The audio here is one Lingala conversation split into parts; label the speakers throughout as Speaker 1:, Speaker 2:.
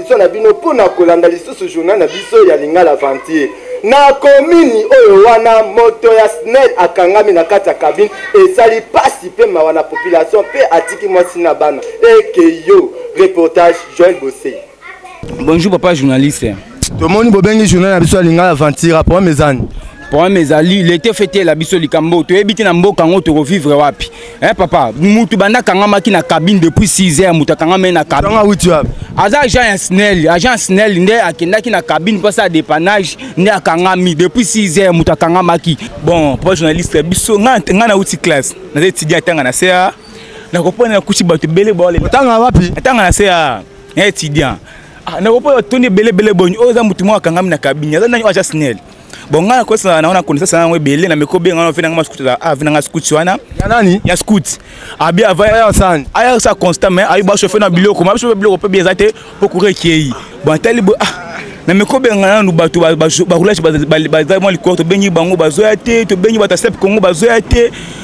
Speaker 1: emission na bino mpo na kolanda lisusu journal na biso ya lingala aventure na komini oyo wana moto ya snel akangami na kati ya kabine esali mpasi mpe mawa na population mpe atiki mwasi na bana ekeyo reportage joel bose
Speaker 2: bonjour papa journaliste
Speaker 3: tomoni bobengi journal na biso ya lingala aventure apoma mezani
Speaker 2: problème ezali leta efetela biso likambo toyebi te na mboka yango tokovivre wapi Eh papa, mutu banda kangamaki na cabine depuis 6 heures, mutu kangama na cabine.
Speaker 3: Tanga wuti wapi?
Speaker 2: Aza agent ya SNEL, agent SNEL nde akendaki na cabine pour ça dépannage nde akangami depuis 6 heures mutu kangamaki.
Speaker 4: Bon, papa journaliste, biso nga nga na wuti classe. Na étudier tanga na CA. Na kopona kuchi batu bele
Speaker 3: bole. Tanga wapi?
Speaker 4: Tanga na CA. Na étudiant. Ah, na kopona tondi bele bele boni. Oza mutu mwa kangami na cabine. Aza nani agent SNEL? bon ngai nakosa nango na connaissance nango ebele na meko benga wana venanga mascout avenanga scout wana
Speaker 3: ya nani
Speaker 4: ya scout abi avayasani ayasa constat mais ayi bachauffe na biloko mabichauffe biloko mpe bieza te mpo courant ekei bon atali bo ah na meko benga nanu bato baroulage baza mwa likolo tobengi bango bazoya te tobengi bato ya sep congo bazoya te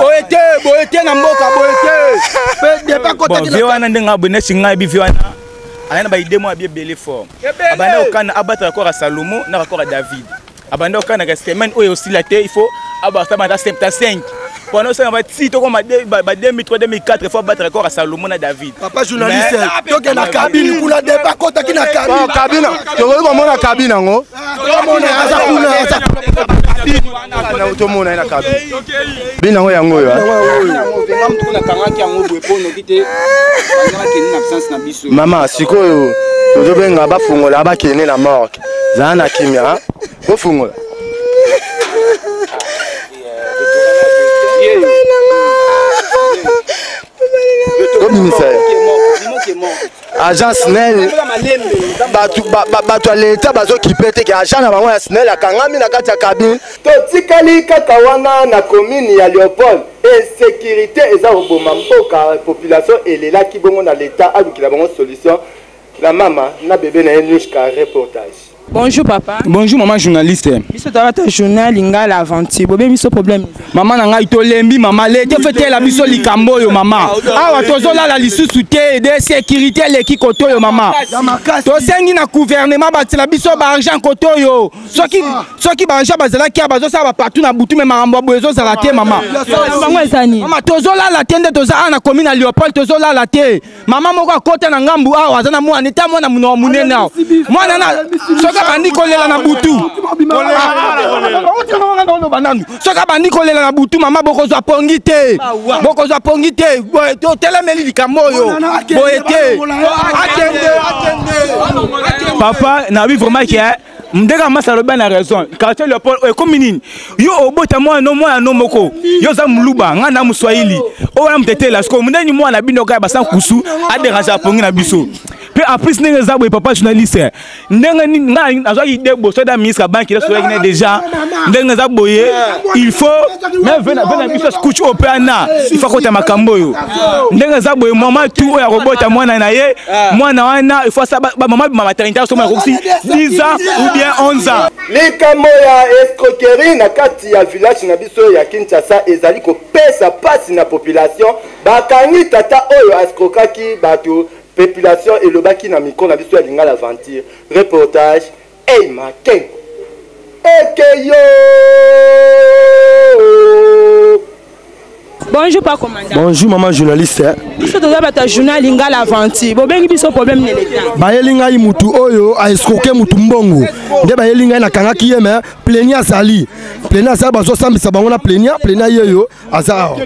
Speaker 3: boye te
Speaker 2: boye te na mboka boye
Speaker 4: te vie wana ndenge aboye neti ngai bi vie wana aya na baide moko abi ebele forme abanda kokana abataka kora salomo na kakora david abanda kokanaka semaine oyo osila te il faut abata banda 75 wana osanga bati tokoma ba 2003 2004 fo abataka kora salomo na david
Speaker 3: papa journaliste tokenda kabine kuna depa akotaki na kabine tokoki komona kabine yango tomona ye na kabi bino yango yango oyo mama sikoyo tozobenga bafungola bakende na morke zala na kimia bofungola kobimisa ye agent snel bato ya leta bazokipe te ke agent na bango ya snel akangami na kati ya kabine
Speaker 1: totikali kaka wana na komine ya leopold insécurité eza koboma mboka population elelaki bongo na leta alukela bango solution na mama na bebe na ye nushka reportage
Speaker 5: Bonjour papa.
Speaker 2: Bonjour maman journaliste.
Speaker 5: Biso tala ta journal ingala aventure. Bobe biso problème.
Speaker 2: Maman na ngai tolembi maman lete fete la biso likambo yo maman. Awa tozola la lisusu te de sécurité leki koto yo maman. Tosengi na gouvernement batela biso ba argent koto yo. Soki soki ba argent bazala kia bazo sala ba partout na butu mais makambo boye ezo zala te maman.
Speaker 5: Bango ezani.
Speaker 2: Maman tozola la tende toza ana commune à Léopold tozola la te. mama moko akota na ngambu awa aza na mwana ete mwana mono monene awa mwana na soki abandi kolela na butu oloba nanu soki abandi kolela na butu mama bokozwa pongi te bokozwa pongi te boye totelemeli likambo oyo boye te akende
Speaker 4: papa nabi vraiment ke ndeka masa alobi na raison quartier leopold oyo ekomi nini yo obota mwana no mwana no moko yo oza moluba ngai na moswahili oyo wana motetela sikoyo mondeni mwana bino kaka basa nkusu aderange apongi na biso mpe en plus ndenge eza boye papa journaliste ndenge ngai nazwaki ide boso da ministre ya banki esolaki ne déjà ndenge eza boye il faut me vena biso skuch oyo mpe ana il faut akota makambo oyo ndenge eza boye mama tu oyo akobota mwana na ye ah. mwana wana il faut asa bamama bima maternité asoma akokisi 10 ans ou bien 11 ans
Speaker 1: likambo ya escroquerie na kati ya village na biso ya kinshasa ezali kopesa mpasi na population bakangi tata oyo ascrokaki bato population elobaki na mikro na biso ya lingala aventure reportage Hey ma ken ekeyoo.
Speaker 5: Bonjour pa commandant.
Speaker 3: Bonjour maman journaliste. Hein.
Speaker 5: Biso toza bata journal Lingala Aventure. Bobengi biso problème ne leta.
Speaker 3: Bayeli ngai mutu oyo a escroquer mutu mbongo. Nde bayeli ngai na kangaki ye mais plenia azali. Plenia azali bazo sambisa bango na plenia, plenia yeyo. aza awa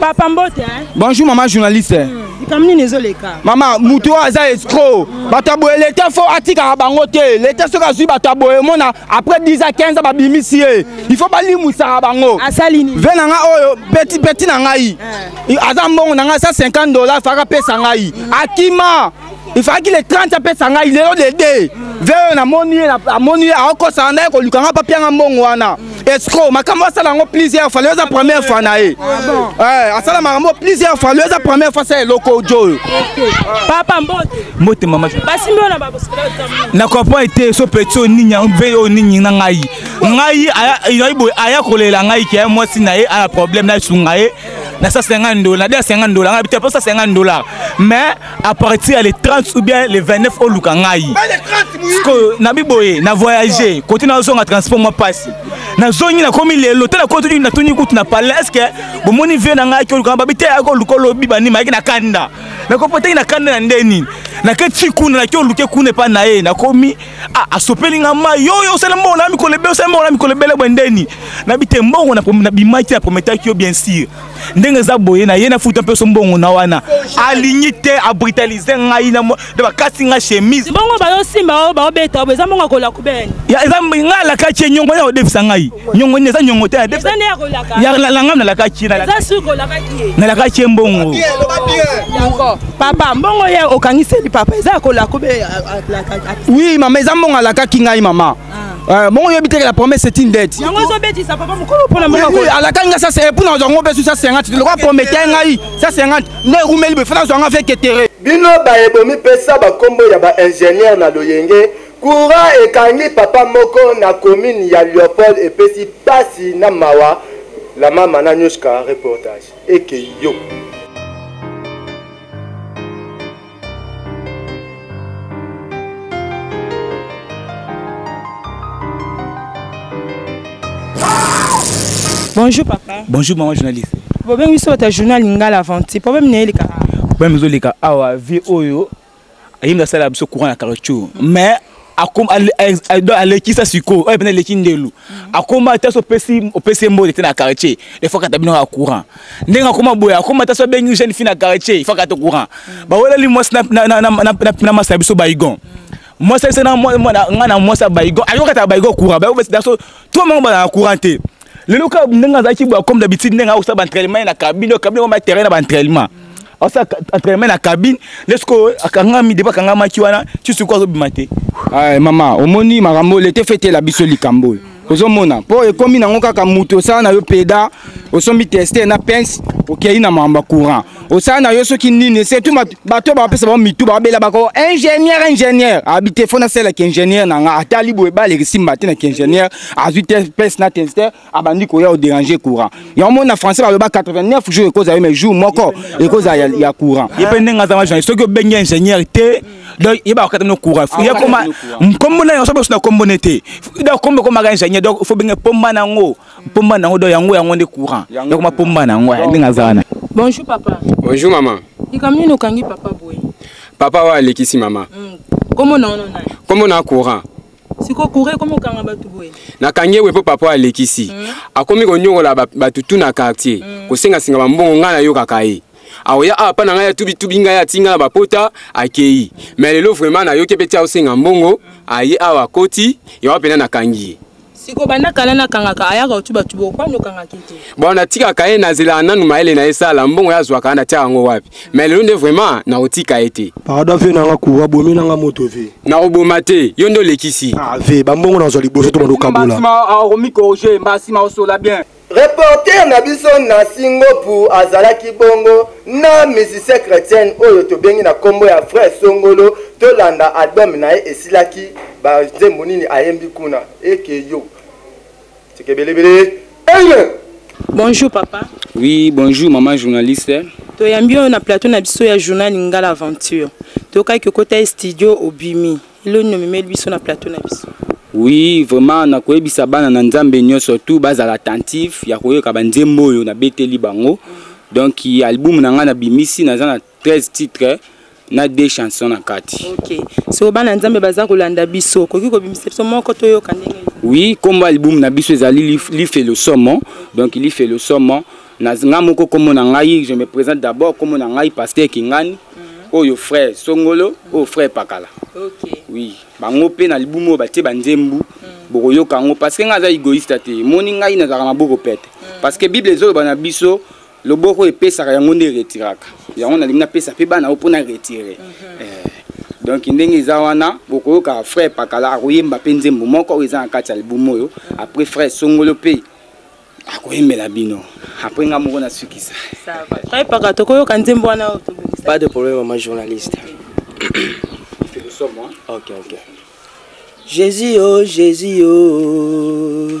Speaker 5: papa mbote hein?
Speaker 2: bonjour maman journaliste mm.
Speaker 5: likambo nini ezoleka
Speaker 2: mama moto oyo aza escro bato ya boye leta fo atikaka bango te leta soki azwi bato ya boye omona après 10 a 15 babimisi ye il faut balimwisaka bango
Speaker 5: asali nini
Speaker 2: ve na ngai oyo peti peti na ngai eh. aza mbongo na ngai 150 dollar faka apesa ngai akima il fallaki le 30 apesa ngai lelo le 2 veo namoni ye amoni ye aokosana na ye koluka ngai papia ngai mbongo wana escro makambo asala yango plusieurs fois lelo eza première fois na ye ah eh, asala makambo plusieurs fois lelo eza première fois sa eloko ojo oyo
Speaker 5: papa mbote
Speaker 4: mbote mama
Speaker 5: basimbi oyo na babosikola
Speaker 4: na comprend ete so petit oyo nini mpe oyo nini na ngai ngai ezali boye aya kolela ngai ke ya mwasi na ye aya problème na esunga ye na sa 50 dola na de ya 50 dola ngai te mpo sa 50 dola mais à partir ya le 30 ou bien le 29 oluka ngai sikoyo nabi boye na voyage kote nazozonga transport mwa mpasi nazongi nakomi lelo te nakoti natuni kutu na palais est ce que bomoni vie na ngai kioluka babi te yako oluka olobi banima yaki na kanda nakopotaki na kanda na nde nini naketi kuna naki oluke kuna epai na ye nakomi ah, asopeli nga mai yoyo osala mbongo na mikolo ebele osala mbongo na mikolo ebele bwe ndeni nabi te mbongo nabimaki naprometaki yo bien sire ndenge eza boye na ye nafuta mpe so mbongo na wana alingi te abritalise ngai na bakasi ngai chemise
Speaker 5: bongo bayosimba baobeta eza mbongo akola kubeni
Speaker 4: eza ngai alakaki ye nyongo nde odefisa ngai nyongo nini eza nyongo te nangam nalakaki nalakaki ye mbongo
Speaker 5: papa mbongo ye okangiseli papa eza akola kube
Speaker 2: wi mama eza mbongo alakaki ngai mama Ah. Eh, mongo yo biteke la promesse c'est une dette
Speaker 5: yango ezo betisa papa mukolo
Speaker 2: pona
Speaker 5: moko
Speaker 2: oui alaka nga ça c'est pour na zongo besu ça 50 le quoi promettre ngai ça 50 ne rumeli be fana zonga fait ketere
Speaker 1: bino ba ebomi pesa ba kombo ya ba ingénieur na loyenge courant ekangi papa moko na commune ya Leopold epesi pasi na mawa la mama na nyoshka reportage eke yo
Speaker 5: Bonjour papa.
Speaker 4: Bonjour maman journaliste.
Speaker 5: Bobengi biso ta journal Lingala Avanti. Problème na eleka.
Speaker 4: Problème ezo leka awa vie oyo ayinga sala biso courant na caoutchouc. Mais alekisa sikoyo oyo mpena eleki ndelu akoma ata so opesi mbote te na quartier efakata bino ya courant ndenge akoma boye akoma ata so abengi jeune fille na quartier efakata courant baweleli mwasi na masa ya biso baigon mwasi ayese nga na mwasi ya baigon ayokata baigon courant bayo besi daso to mango bazala courant te lelo kaka ndenge azalaki boya comme d'habitude ndenge akosala baentrainement na cabine oyo cabine ekoma terrain na baentrainement asala entraînement na cabine nde sikoyo akangami depa akangamaki wana ti sikoyo azobima te
Speaker 2: mama omoni makambo lete fetela biso likambo oyo ozomona mpo ekomi nango kaka moto osala na yo peda osombi teste na pince okei na makambo ya courant osala na yo soki nini surtout bato bapesa bango mitu babela bako ingénieur ingénieur abi te fo nasalelaki ingénieur na nga atali boye baleki simba te na kiingénieur azwi te pes na tester abandi koya oderange courant yango mona français baloba 89 jour ekozala ye mai jour moko ekozala ya, ya courant
Speaker 4: ye mpe ndenge azanga jange soki obengi ingénieur te donc ye bakokata no courant
Speaker 2: ah,
Speaker 4: ye koma nkombo na yango soki bosuna nkombo ne te donc nkombo ekomaka ingénieur donc fo benge pomba na yango pomba na yango donc yango yango nde courant ekoma pomba na yango ndenge azala na
Speaker 5: bonjour papa
Speaker 6: bonjour maman
Speaker 5: likambo nini okangi papa boye
Speaker 6: papa oyo alekisi mama
Speaker 5: hmm. nkombo na yango nani
Speaker 6: nkombo na courant
Speaker 5: siko kura ekomi kokanga bato boye
Speaker 6: nakangi ewe mpo papa alekisi mm. akomi konyokola bato tu na quartier mm. kosengasenga bambongo ngai nayokaka ye aoya awa ah, mpa na ngai atubitubi ngai atii ngai na bapota akei me lelo vraimen nayoki mpe ti aosenga mbongo aye awa akoti yango mpena nakangi ye
Speaker 5: siko banda kala nakangaka ayaka otu bato bokwanokangaki te
Speaker 6: bon natikaka ye nazelaka nanu mayele na ye sala mbongo ye azwaka natiaka yango wapi mais lelo nde vraiment nakotika ye te
Speaker 3: parada vie nanga kuwa bomi nanga moto ve
Speaker 6: nakoboma te yo nde olekisi
Speaker 3: ah, ve bambongo nazwa liboso to
Speaker 2: bandokabola akomikorge mbasi maosola bien
Speaker 1: reporter na biso na singopu azalaki bongo na musicien chrétienne oyo tobengi na nkombo ya frère songolo tolanda album na ye esilaki banzembo nini ayembi kuna eke yo
Speaker 5: Bonjour papa.
Speaker 7: Oui, bonjour maman journaliste.
Speaker 5: toyambi yo na plateau na biso ya journal lingala aventure toyokaki okota ye studio obimi eloni omemeli biso na plateau na biso
Speaker 7: oui vraiment nakoyebisa bana na nzambe nyonso tu bazala attentif ya koyoka banzembo oyo nabeteli bango donc album na ngai nabimisi naza na 13 titres na deux chansons na kati
Speaker 5: okay. so bana nzambe baza kolanda biso okoki kobimisa biso moko toyoka ndenge
Speaker 7: oui nkombo albumu na biso ezali lifelo somo donc lifelo somo
Speaker 2: na nga moko nkombo na ngai je me présente d'abord nkombo na ngai pasteur kingani mm -hmm. oyo frère songolo mm -hmm. oyo frère pakala
Speaker 5: okay.
Speaker 2: oui bango mpe na libumu oyo batie banzembu mm -hmm. bokoyoka yango parce que ngai aza egoïste te emoni ngai nazalaka maboko pete mm -hmm. parce que bible ezoloba na biso loboko epesaka yango nde eretiraka yango nalingi napesa mpe bana yo mpo na retire mhm. eh, donk ndenge eza wana bokoyoka frère pakala akoyemba mpe nzembo moko oyo eza na kati ya libumu oyo mhm. après frère songolo mpe akoyembela bino après nga moko nasukisa
Speaker 5: frère pakala tokoyoka nzembo wana oyo
Speaker 8: pas de problème mama journaliste ok ok jésus o oh, jésus o oh.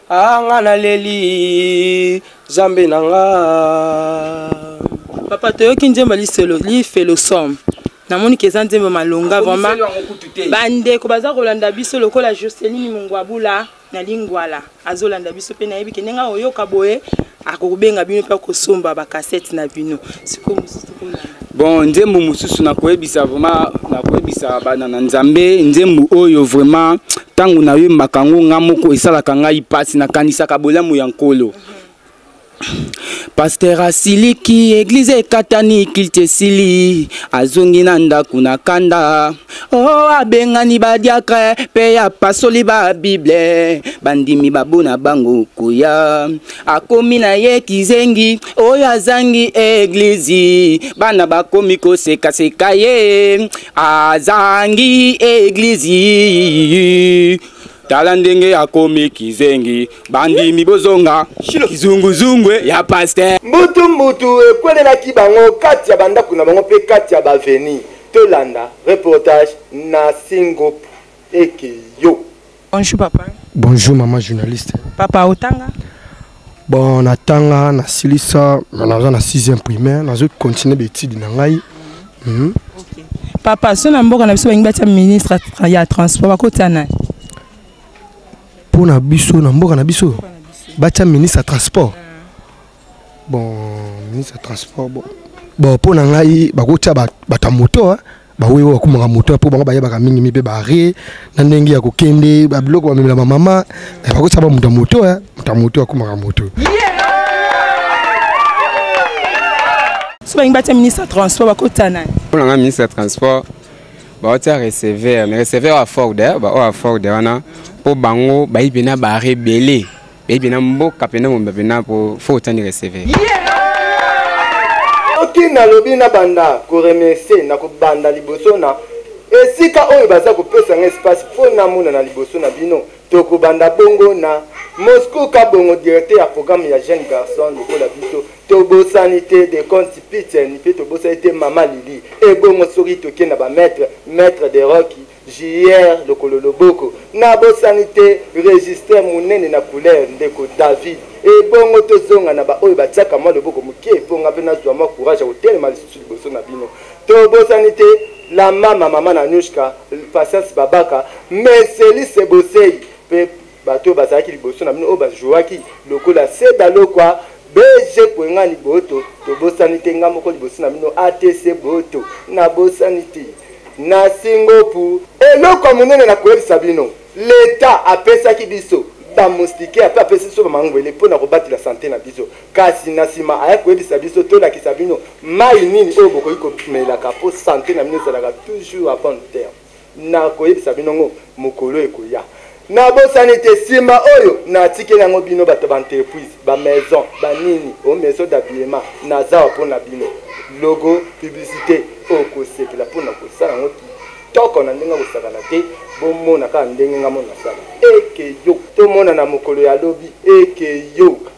Speaker 8: Aah nga na leli zambe na nga.
Speaker 5: Papa toyoki nzembo lifelo somme namoni ke eza nzembo malonga vraiment bandeko baza kolanda biso lokola joseline mongwabula na lingwala azolanda biso mpe nayebi ke ndenge akoyoka boye akobenga bino mpe akosomba bakasete na bino sikoyo mosusu tokolanda
Speaker 2: bon nzembo mosusu nakoyebisa vraiment nakoyebisa bana na nzambe nzembo oyo vraiment ntango nayombaka yango ngai moko esalaka ngai mpasi nakanisaka bolamu ya nkolo paster asiliki eglize ekatani kilte esili azongi na ndako na kanda Oh, abengani badiakre mpe ya pasoli ba bible bandimi babo na bango koya akomi na ye kizengi oyo azangi eglizi bana bakomi kosekaseka ye azangi eglizi tala ndenge akomi kizengi bandimi bozonga kizunguzungu ya paster
Speaker 1: mbutu mbutu ekwelelaki bango kati ya bandako na bango mpe kati ya baveni Tolanda reportage na Singop ekeyo.
Speaker 5: Bonjour papa.
Speaker 3: Bonjour maman journaliste.
Speaker 5: Papa otanga?
Speaker 3: Bon natanga nasilisa mais naza na 6e primaire nazo continuer d'étude na ngai. Mm -hmm. okay.
Speaker 5: Papa so na mboka na biso balingi batia ministre ya transport bakotia nani?
Speaker 3: Mpo na biso na mboka na biso batia ministre ya transport. Mm. Bon, ministre ya transport bon. Bon, mpo na ngai bakotya bato ya moto baoyo oyo bakumaka moto mpo bango bayebaka mingi mipe baarrier na ndenge ya kokende babiloko bamemela bamama eh, bakotya ba moto ya moto eh, moto ya moto akumaka moto
Speaker 5: so balingi batya ministre ya transport bakotya nani
Speaker 6: mpo na ngai ministre ya transport baotya receveur mais receveur ya ford eh, baoyo ya ford wana mpo bango bayi mpe na baarrier ebele Baby na mboka pena momba pena po faut otani receveur.
Speaker 1: Soki nalobi na banda ko remercier na kobanda liboso na esika oyo baza kopesa nga espace mpo namona na liboso na bino tokobanda bongo na moscou kabongo directeur ya programme ya jeune garçon lokola biso tobosani te de conte pitsen mpe tobosani te mama lili ebongo soki toke na bamaître maître de roki JR lokolo loboko n'a bosani te registre munene n'a couleur ndeko David ebongo tozonga n'a ba oyo batiaka mwa loboko mukie po nga pe nazua mwa courage ya kotelema lisusu liboso n'a bino tobosani te la mama maman Anouchka, patience babaka, mais celisse boseyi pe Bato oyo bazalaki liboso na bino, oyo ba jouaki lokola Seda Lokwa, BG Kuengani Booto, tobosani te, nga moko liboso na bino ATC Booto, nabosani te, na Singopu. Eloko ya monene na koyebisa bino, l'Etat apesaki biso ba moustiquaires mpe apesi biso ba mangwele mpo na kobatela sante na biso, kasi na sima ayaki koyebisa biso tolakisa bino mayi nini oyo bokoki komelaka mpo sante na bino ezalaka toujours a bonne terme. Nakoyebisa bino yango mokolo ekoya. Nabosani te, sima oyo natikeli yango bino bato ba entreprise, ba maison, ba nini, o maison d'habillement, naz'awa po na bino. Logo, publicite, okosepela po na kosala yango kitoko na ndenge ya kosakana te, bomona kaka ndenge nga moko nasala. Eke yo! Tomonana mokolo ya lobi. Eke yo!